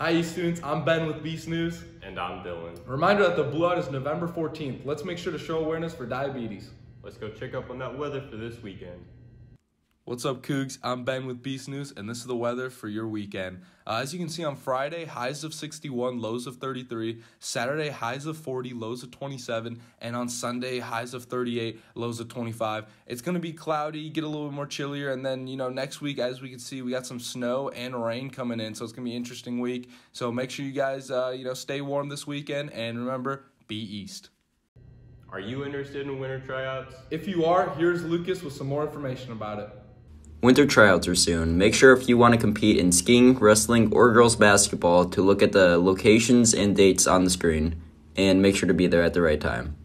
Hi, you students. I'm Ben with Beast News. And I'm Dylan. Reminder that the blood is November 14th. Let's make sure to show awareness for diabetes. Let's go check up on that weather for this weekend. What's up, Cougs? I'm Ben with Beast News, and this is the weather for your weekend. Uh, as you can see on Friday, highs of 61, lows of 33. Saturday, highs of 40, lows of 27. And on Sunday, highs of 38, lows of 25. It's going to be cloudy, get a little bit more chillier. And then, you know, next week, as we can see, we got some snow and rain coming in. So it's going to be an interesting week. So make sure you guys, uh, you know, stay warm this weekend. And remember, be East. Are you interested in winter tryouts? If you are, here's Lucas with some more information about it. Winter tryouts are soon. Make sure if you want to compete in skiing, wrestling, or girls basketball to look at the locations and dates on the screen and make sure to be there at the right time.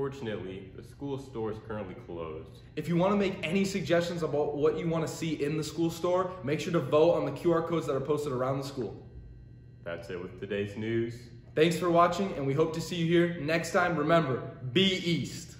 Unfortunately, the school store is currently closed. If you want to make any suggestions about what you want to see in the school store, make sure to vote on the QR codes that are posted around the school. That's it with today's news. Thanks for watching, and we hope to see you here next time. Remember, be East.